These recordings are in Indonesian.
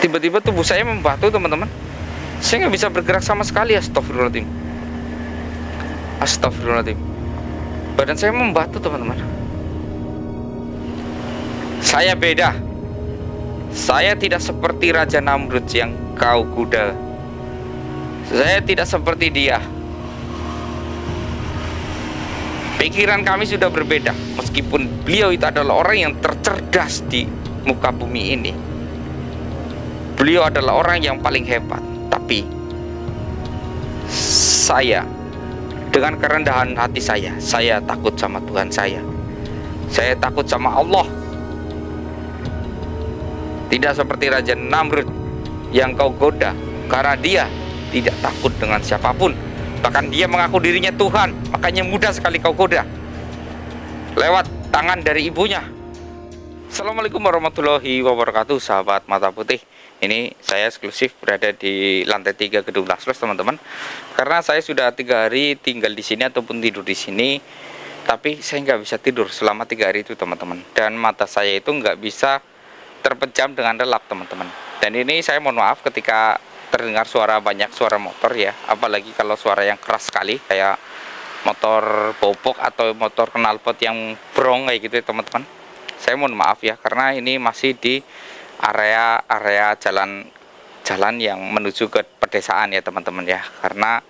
tiba-tiba tubuh saya membatu teman-teman. Saya nggak bisa bergerak sama sekali astagfirullahaladzim. Astagfirullahaladzim. Badan saya membatu teman-teman. Saya beda. Saya tidak seperti Raja Namrud yang kau kuda. Saya tidak seperti dia. Pikiran kami sudah berbeda meskipun beliau itu adalah orang yang tercerdas di muka bumi ini beliau adalah orang yang paling hebat. Tapi saya dengan kerendahan hati saya saya takut sama Tuhan saya. Saya takut sama Allah. Tidak seperti Raja Namrud yang kau goda karena dia tidak takut dengan siapa pun. Bahkan dia mengaku dirinya Tuhan makanya mudah sekali kau goda. Lewat tangan dari ibunya. Assalamualaikum warahmatullahi wabarakatuh sahabat mata putih ini saya eksklusif berada di lantai 3 gedung Laslos teman-teman. Karena saya sudah tiga hari tinggal di sini ataupun tidur di sini tapi saya nggak bisa tidur selama tiga hari itu teman-teman. Dan mata saya itu nggak bisa terpejam dengan relap teman-teman. Dan ini saya mohon maaf ketika terdengar suara banyak suara motor ya. Apalagi kalau suara yang keras sekali kayak motor bobok atau motor knalpot yang brong kayak gitu ya teman-teman. Saya mohon maaf ya karena ini masih di area area jalan jalan yang menuju ke pedesaan ya teman-teman ya. Karena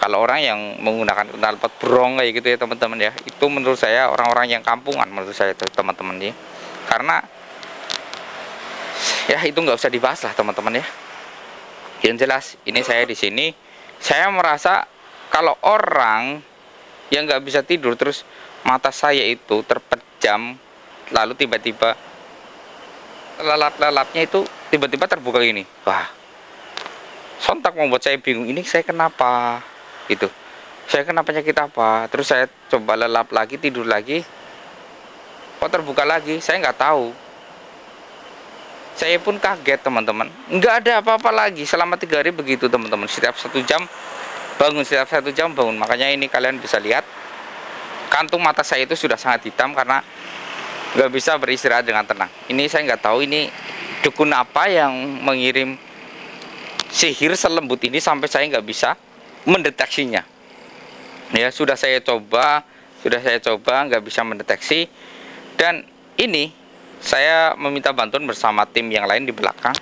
kalau orang yang menggunakan knalpot brong kayak gitu ya teman-teman ya itu menurut saya orang-orang yang kampungan menurut saya teman-teman ya. Karena ya itu nggak usah dibahas lah teman-teman ya. Yang jelas ini saya di sini saya merasa kalau orang yang nggak bisa tidur terus mata saya itu terpejam lalu tiba-tiba lelap-lelapnya itu tiba-tiba terbuka gini. Wah sontak membuat saya bingung ini saya kenapa? Itu saya kena penyakit apa? Terus saya coba lelap lagi tidur lagi. Kok terbuka lagi? Saya nggak tahu. Saya pun kaget teman-teman. Nggak ada apa-apa lagi selama tiga hari begitu teman-teman. Setiap satu jam bangun setiap satu jam bangun. Makanya ini kalian bisa lihat kantung mata saya itu sudah sangat hitam karena nggak bisa beristirahat dengan tenang. Ini saya nggak tahu ini dukun apa yang mengirim sihir selembut ini sampai saya nggak bisa mendeteksinya. Ya sudah saya coba sudah saya coba nggak bisa mendeteksi. Dan ini saya meminta bantuan bersama tim yang lain di belakang.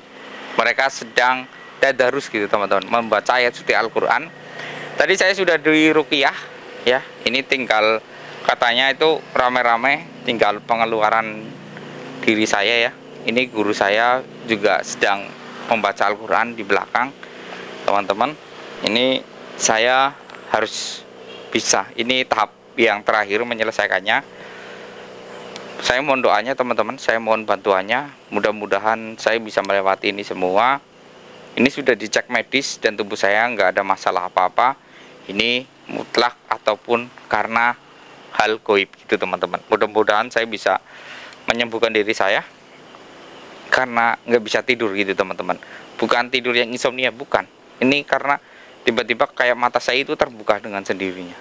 Mereka sedang dadarus gitu teman-teman membaca ayat suci Al-Quran. Tadi saya sudah di Rukiah ya. Ini tinggal katanya itu rame-rame tinggal pengeluaran diri saya ya. Ini guru saya juga sedang membaca Al-Quran di belakang teman-teman. Ini saya harus bisa. Ini tahap yang terakhir menyelesaikannya. Saya mohon doanya teman-teman. Saya mohon bantuannya. Mudah-mudahan saya bisa melewati ini semua. Ini sudah dicek medis dan tubuh saya nggak ada masalah apa-apa. Ini mutlak ataupun karena hal goib gitu teman-teman. Mudah-mudahan saya bisa menyembuhkan diri saya karena nggak bisa tidur gitu teman-teman. Bukan tidur yang insomnia bukan. Ini karena tiba-tiba kayak mata saya itu terbuka dengan sendirinya.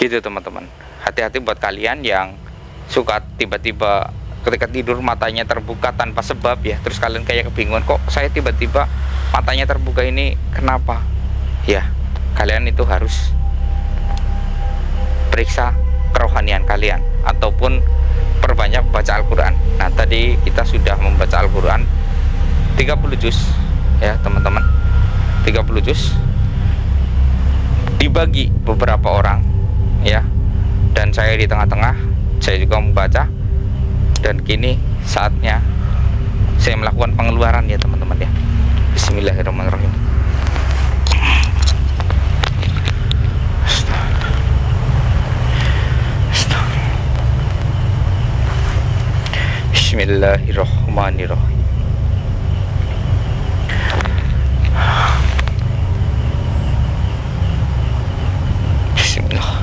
Gitu teman-teman. Hati-hati buat kalian yang suka tiba-tiba ketika tidur matanya terbuka tanpa sebab ya. Terus kalian kayak kebingungan kok saya tiba-tiba matanya terbuka ini? Kenapa? Ya kalian itu harus periksa kerohanian kalian ataupun perbanyak baca Al-Quran. Nah tadi kita sudah membaca Al-Quran. 30 juz ya teman-teman. 30 juz. Dibagi beberapa orang ya. Dan saya di tengah-tengah saya juga membaca. Dan kini saatnya saya melakukan pengeluaran ya teman-teman ya. Bismillahirrahmanirrahim Bismillahirrahmanirrahim. Bismillah.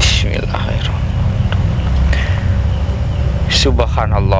Bismillahirrahmanirrahim. Subhanallah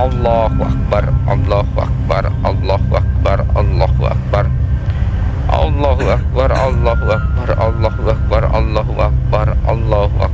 Allahu akbar, Allahu akbar, Allahu akbar, Allahu akbar. Allahu akbar, Allahu akbar, Allahu akbar, Allahu akbar, Allahu akbar,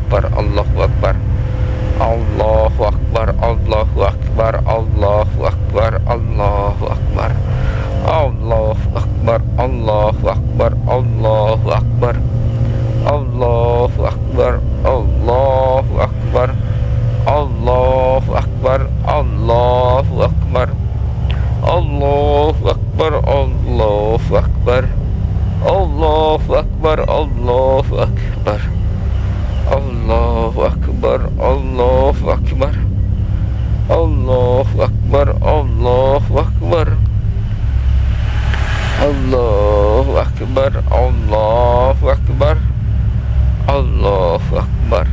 Allahu akbar.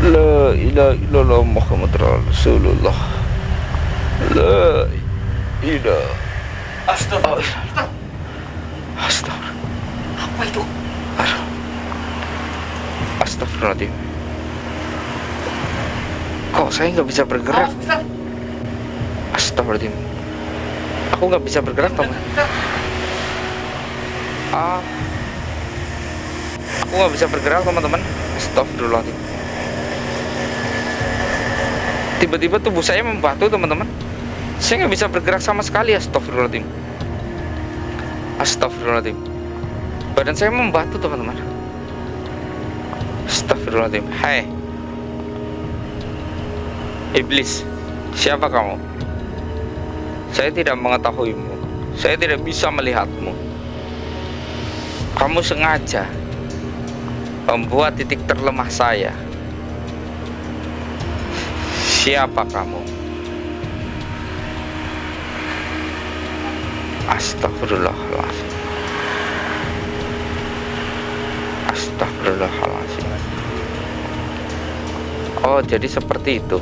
La ilaha illallah Muhammad Rasulullah. La ilaha Astagfirullah. Astagfirullah. Apa itu? Astagfirullahaladzim Kok saya nggak bisa bergerak? Ustaz, Astagfirullahaladzim Aku nggak bisa bergerak teman ah. Aku nggak bisa bergerak teman-teman. Astagfirullahaladzim. Tiba-tiba tubuh saya membatu teman-teman. Saya nggak bisa bergerak sama sekali Astagfirullahaladzim. Astagfirullahaladzim. Badan saya membatu teman-teman. Astagfirullahaladzim. Hai. Iblis Siapa kamu? Saya tidak mengetahuimu. Saya tidak bisa melihatmu. Kamu sengaja Membuat titik terlemah saya. Siapa kamu? Astagfirullahaladzim. Astagfirullahaladzim. Oh jadi seperti itu.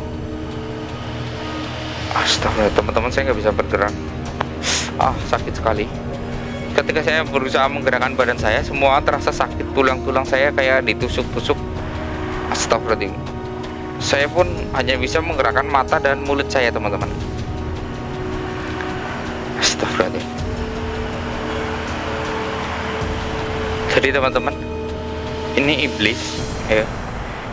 Astagfirullah teman-teman saya nggak bisa bergerak. Ah sakit sekali Ketika saya berusaha menggerakkan badan saya Semua terasa sakit. Tulang-tulang saya kayak ditusuk-tusuk. Astagfirullahaladzim. Saya pun hanya bisa menggerakkan mata dan mulut saya teman-teman. Astagfirullahaladzim. Jadi teman-teman Ini iblis ya.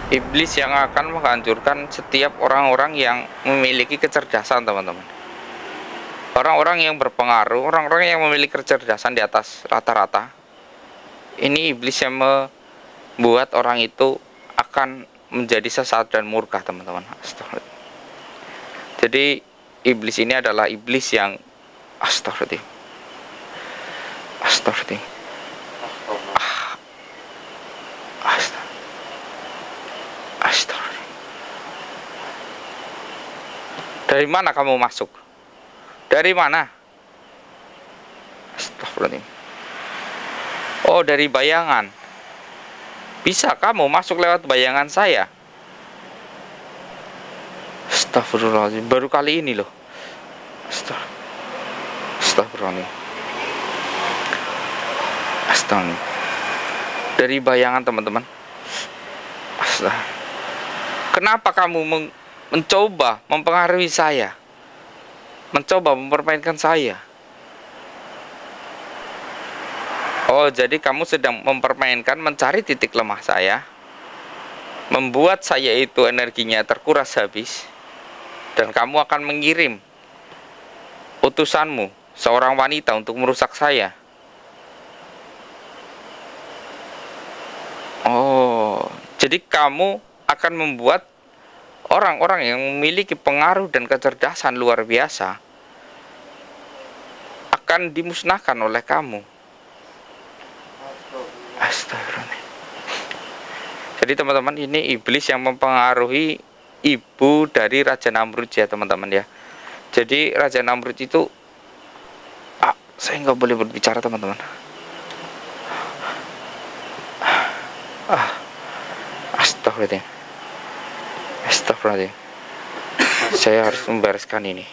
Iblis yang akan menghancurkan setiap orang-orang yang memiliki kecerdasan teman-teman Orang-orang yang berpengaruh Orang-orang yang memiliki kecerdasan di atas rata-rata Ini iblis yang membuat orang itu akan menjadi sesat dan murka teman-teman Jadi iblis ini adalah iblis yang Astagfirullah Astagfirullah. Astagfirullah. Dari mana kamu masuk? Dari mana? Astagfirullah. Oh, dari bayangan. Bisa kamu masuk lewat bayangan saya? Astagfirullahaladzim. Baru kali ini loh. Astagfirullah. Astagfirullah. Astagfirullah dari bayangan teman-teman. Astaga. Kenapa kamu men- mencoba mempengaruhi saya? Mencoba mempermainkan saya? Oh, jadi kamu sedang mempermainkan mencari titik lemah saya, membuat saya itu energinya terkuras habis, dan kamu akan mengirim utusanmu seorang wanita untuk merusak saya. Oh, jadi kamu akan membuat orang-orang yang memiliki pengaruh dan kecerdasan luar biasa akan dimusnahkan oleh kamu. Astagfirullah. Jadi teman-teman ini iblis yang mempengaruhi ibu dari Raja Namrud ya teman-teman ya. Jadi Raja Namrud itu ah, saya nggak boleh berbicara teman-teman. Ah, astagfirullahaladzim. Astagfirullahaladzim. saya harus membereskan ini.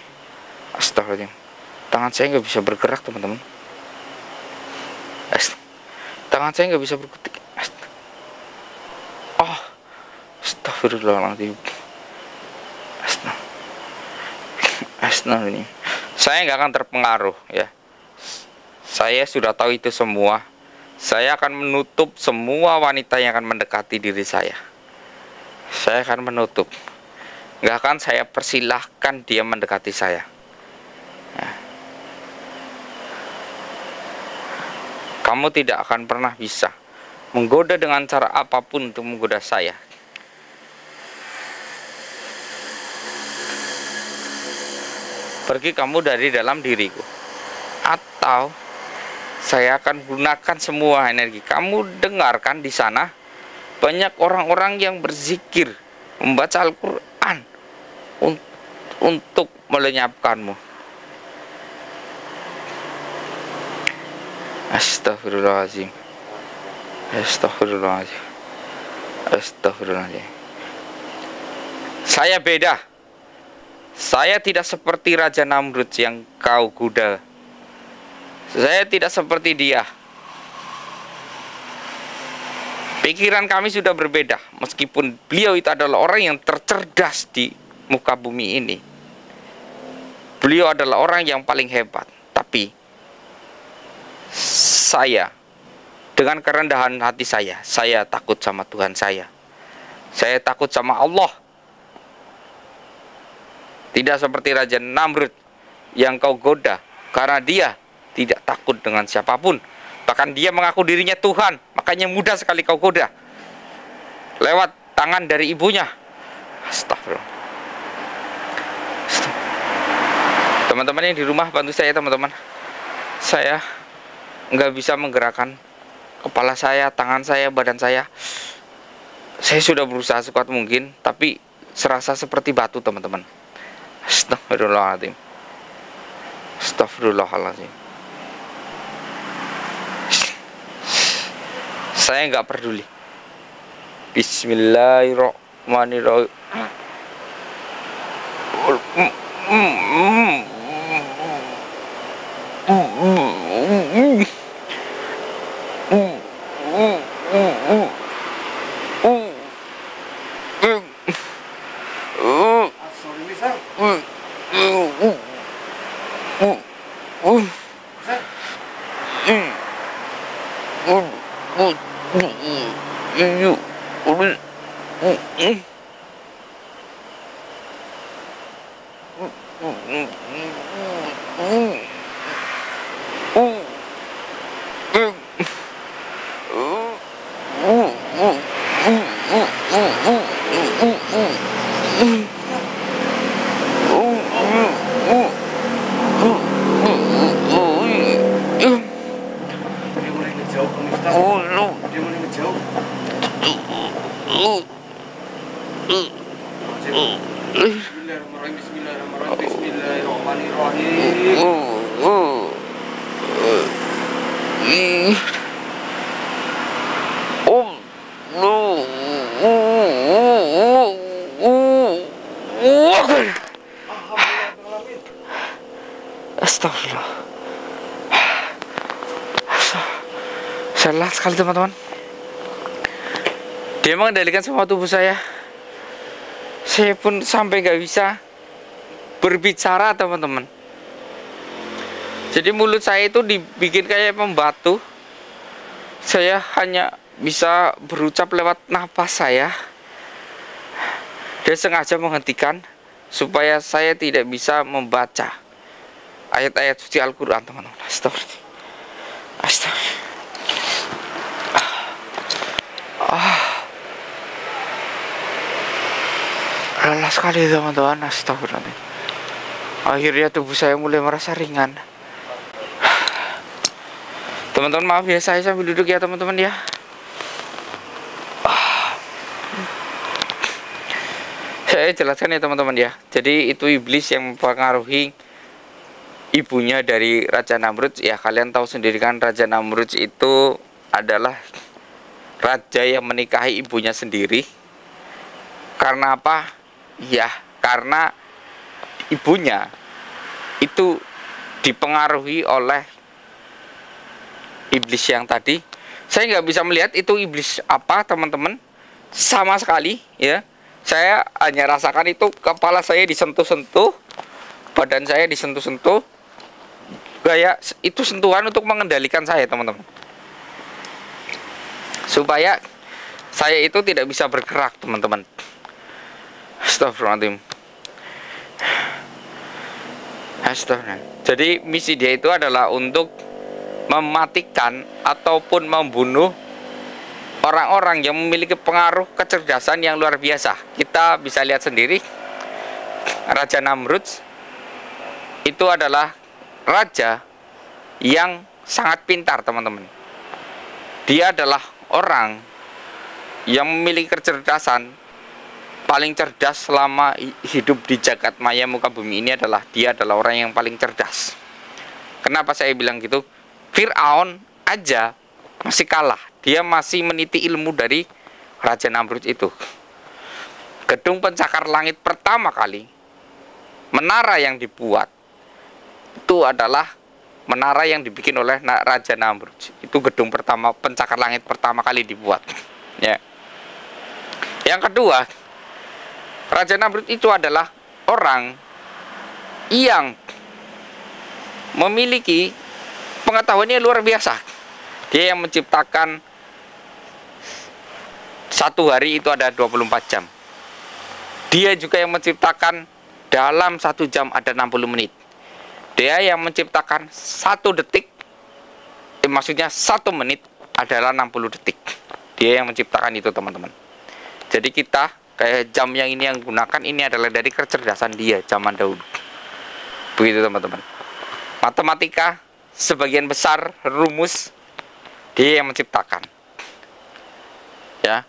Astagfirullahaladzim. Tangan saya nggak bisa bergerak teman-teman. Tangan saya nggak bisa berkutik. Oh, astagfirullahaladzim. Astag- Astagfirullahaladzim. Saya nggak akan terpengaruh ya. Saya sudah tahu itu semua. Saya akan menutup semua wanita yang akan mendekati diri saya. Saya akan menutup. Nggak akan saya persilahkan dia mendekati saya. Ya. Kamu tidak akan pernah bisa menggoda dengan cara apa pun untuk menggoda saya. Pergi kamu dari dalam diriku. Atau saya akan gunakan semua energi. Kamu dengarkan di sana banyak orang-orang yang berzikir, membaca Al-Qur'an un- untuk melenyapkanmu. Astagfirullahaladzim. Astagfirullahaladzim. Astagfirullahaladzim. Saya beda. Saya tidak seperti Raja Namrud yang kau kuda. Saya tidak seperti dia. Pikiran kami sudah berbeda, meskipun beliau itu adalah orang yang tercerdas di muka bumi ini. Beliau adalah orang yang paling hebat, tapi saya dengan kerendahan hati saya, saya takut sama Tuhan saya. Saya takut sama Allah. Tidak seperti Raja Namrud yang kau goda karena dia tidak takut dengan siapa pun. Bahkan dia mengaku dirinya Tuhan, makanya mudah sekali kau goda. Lewat tangan dari ibunya. Astagfirullah. Teman-teman yang di rumah bantu saya teman-teman. Saya nggak bisa menggerakkan kepala saya, tangan saya, badan saya. Saya sudah berusaha sekuat mungkin, tapi serasa seperti batu teman-teman. Astagfirullahaladzim. Astagfirullahaladzim. Saya nggak peduli. Bismillahirrahmanirrahim. Sorry, Mister. Dia mulai ngejauh, Mister. Dia mulai ngejauh. Bismillahirrahmanirrahim. Bismillahirrahmanirrahim. Bismillahirrahmanirrahim. Alhamdulillah. Astagfirullah. Saya lelah sekali teman-teman. Dia mengendalikan semua tubuh saya. Saya pun sampai nggak bisa berbicara teman-teman. Jadi mulut saya itu dibikin kayak membatu. Saya hanya bisa berucap lewat napas saya. Dia sengaja menghentikan supaya saya tidak bisa membaca ayat-ayat suci Al-Quran teman-teman Astagfirullah Astagfirullah ah. lelah sekali teman-teman Astagfirullah akhirnya tubuh saya mulai merasa ringan teman-teman maaf ya saya sambil duduk ya teman-teman ya Ah. saya jelaskan ya teman-teman ya. Jadi itu iblis yang mempengaruhi ibunya dari Raja Namrud. Ya kalian tahu sendiri kan Raja Namrud itu adalah raja yang menikahi ibunya sendiri. Karena apa? Ya karena ibunya itu dipengaruhi oleh iblis yang tadi. Saya nggak bisa melihat itu iblis apa teman-teman sama sekali ya saya hanya rasakan itu kepala saya disentuh-sentuh badan saya disentuh-sentuh gaya itu sentuhan untuk mengendalikan saya teman-teman supaya saya itu tidak bisa bergerak teman-teman Astagfirullahaladzim Astagfirullah jadi misi dia itu adalah untuk mematikan ataupun membunuh orang-orang yang memiliki pengaruh kecerdasan yang luar biasa. Kita bisa lihat sendiri Raja Namrud itu adalah raja yang sangat pintar, teman-teman. Dia adalah orang yang memiliki kecerdasan paling cerdas selama hidup di jagat maya muka bumi ini adalah dia adalah orang yang paling cerdas. Kenapa saya bilang gitu? Fir'aun aja masih kalah dia masih meniti ilmu dari Raja Namrud itu. Gedung pencakar langit pertama kali, menara yang dibuat itu adalah menara yang dibikin oleh Raja Namrud. Itu gedung pertama pencakar langit pertama kali dibuat. Ya. Yang kedua, Raja Namrud itu adalah orang yang memiliki pengetahuannya luar biasa. Dia yang menciptakan satu hari itu ada 24 jam. Dia juga yang menciptakan dalam satu jam ada 60 menit. Dia yang menciptakan satu detik, eh, maksudnya satu menit adalah 60 detik. Dia yang menciptakan itu teman-teman. Jadi kita kayak jam yang ini yang gunakan ini adalah dari kecerdasan dia zaman dahulu. Begitu teman-teman. Matematika sebagian besar rumus dia yang menciptakan. Ya,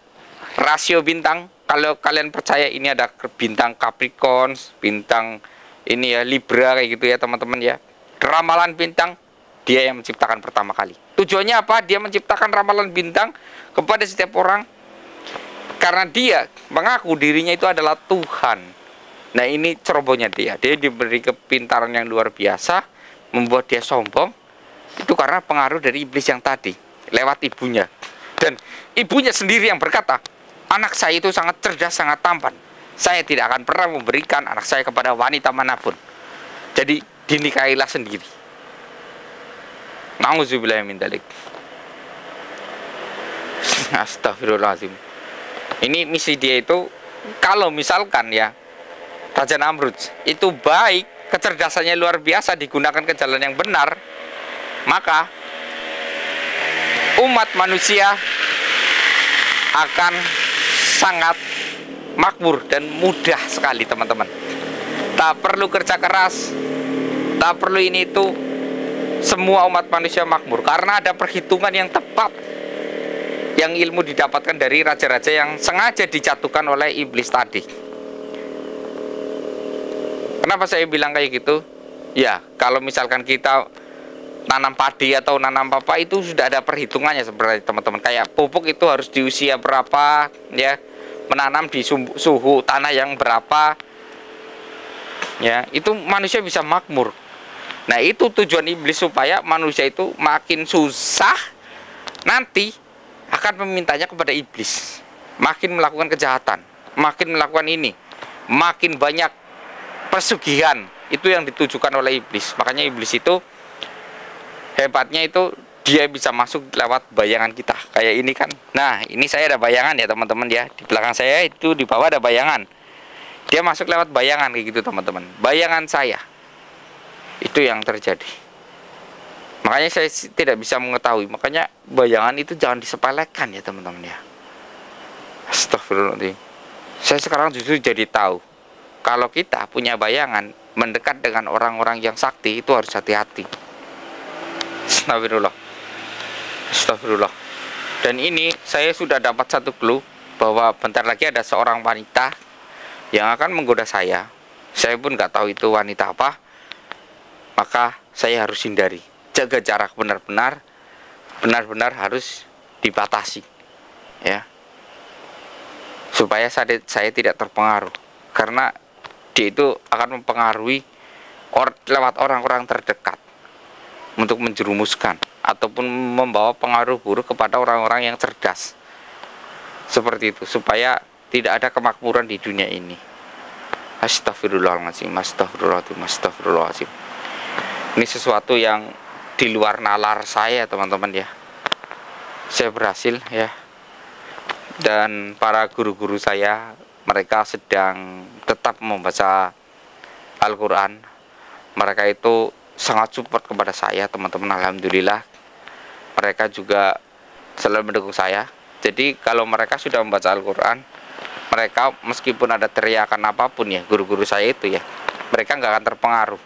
rasio bintang kalau kalian percaya ini ada bintang Capricorn, bintang ini ya Libra kayak gitu ya teman-teman ya. Ramalan bintang dia yang menciptakan pertama kali. Tujuannya apa? Dia menciptakan ramalan bintang kepada setiap orang karena dia mengaku dirinya itu adalah Tuhan. Nah, ini cerobohnya dia. Dia diberi kepintaran yang luar biasa, membuat dia sombong. Itu karena pengaruh dari iblis yang tadi, lewat ibunya. Dan ibunya sendiri yang berkata, anak saya itu sangat cerdas, sangat tampan. Saya tidak akan pernah memberikan anak saya kepada wanita mana pun. Jadi dinikahilah sendiri. Nauzubillah min dalik. Astagfirullahaladzim. Ini misi dia itu kalau misalkan ya Raja Namrud itu baik, kecerdasannya luar biasa digunakan ke jalan yang benar, maka umat manusia akan sangat makmur dan mudah sekali teman-teman. Tak perlu kerja keras tak perlu ini itu semua umat manusia makmur. Karena ada perhitungan yang tepat yang ilmu didapatkan dari raja-raja yang sengaja dijatuhkan oleh iblis tadi. Kenapa saya bilang kayak gitu? Ya kalau misalkan kita nanam padi atau nanam apa itu sudah ada perhitungannya sebenarnya teman-teman. Kayak pupuk itu harus di usia berapa ya menanam di suhu tanah yang berapa ya itu manusia bisa makmur. Nah itu tujuan iblis supaya manusia itu makin susah nanti akan memintanya kepada iblis. Makin melakukan kejahatan makin melakukan ini makin banyak pesugihan itu yang ditujukan oleh iblis. Makanya iblis itu hebatnya itu dia bisa masuk lewat bayangan kita. Kayak ini kan. Nah ini saya ada bayangan ya teman-teman ya. Di belakang saya itu di bawah ada bayangan. Dia masuk lewat bayangan kayak gitu teman-teman. Bayangan saya. Itu yang terjadi. Makanya saya tidak bisa mengetahui. Makanya bayangan itu jangan disepelekan ya teman-teman ya. Astagfirullahaladzim. Saya sekarang justru jadi tahu. Kalau kita punya bayangan mendekat dengan orang-orang yang sakti itu harus hati-hati. Astagfirullah. Astagfirullah. Dan ini saya sudah dapat satu clue bahwa bentar lagi ada seorang wanita yang akan menggoda saya. Saya pun nggak tahu itu wanita apa. Maka saya harus hindari. Jaga jarak benar-benar benar-benar harus dibatasi ya. Supaya saya, saya tidak terpengaruh. Karena dia itu akan mempengaruhi or, lewat orang-orang terdekat untuk menjerumuskan ataupun membawa pengaruh buruk kepada orang-orang yang cerdas. Seperti itu supaya tidak ada kemakmuran di dunia ini. Astagfirullahaladzim astagfirullahaladzim astagfirullahaladzim ini sesuatu yang di luar nalar saya teman-teman ya. Saya berhasil ya. Dan para guru-guru saya mereka sedang tetap membaca Al-Quran. Mereka itu sangat support kepada saya teman-teman. Alhamdulillah mereka juga selalu mendukung saya. Jadi kalau mereka sudah membaca Al-Quran mereka meskipun ada teriakan apa pun ya guru-guru saya itu ya mereka nggak akan terpengaruh.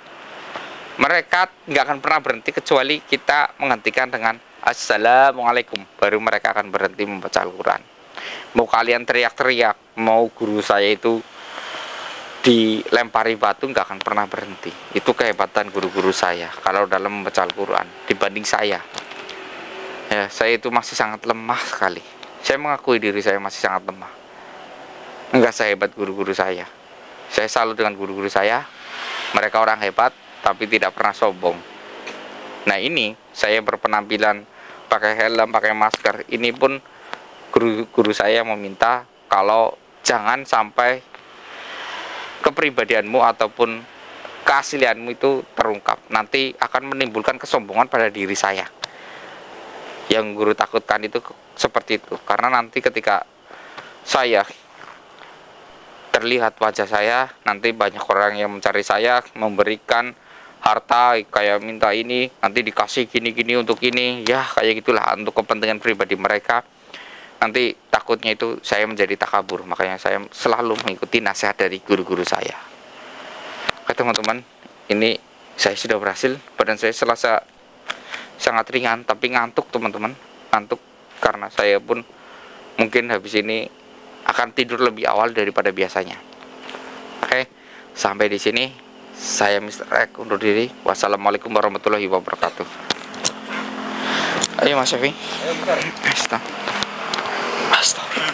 Mereka nggak akan pernah berhenti kecuali kita menghentikan dengan Assalamualaikum baru mereka akan berhenti membaca Al-Quran. Mau kalian teriak-teriak mau guru saya itu dilempari batu nggak akan pernah berhenti. Itu kehebatan guru-guru saya kalau dalam membaca Al-Quran dibanding saya ya saya itu masih sangat lemah sekali. Saya mengakui diri saya masih sangat lemah. Enggak sehebat guru-guru saya. Saya salut dengan guru-guru saya. Mereka orang hebat tapi tidak pernah sombong. Nah ini saya berpenampilan pakai helm pakai masker. Ini pun guru-guru saya meminta kalau jangan sampai kepribadianmu ataupun keaslianmu itu terungkap. Nanti akan menimbulkan kesombongan pada diri saya yang guru takutkan itu seperti itu. Karena nanti ketika saya terlihat wajah saya nanti banyak orang yang mencari saya memberikan harta kayak minta ini nanti dikasih gini-gini untuk ini. Ya kayak gitulah untuk kepentingan pribadi mereka. Nanti takutnya itu saya menjadi takabur. Makanya saya selalu mengikuti nasihat dari guru-guru saya. Oke teman-teman ini saya sudah berhasil. Badan saya selasa sangat ringan tapi ngantuk teman-teman ngantuk karena saya pun mungkin habis ini akan tidur lebih awal daripada biasanya oke sampai di sini saya Mr. Ek undur diri. Wassalamualaikum warahmatullahi wabarakatuh. Ayo Mas Evi. Ayo, bentar. Astaga.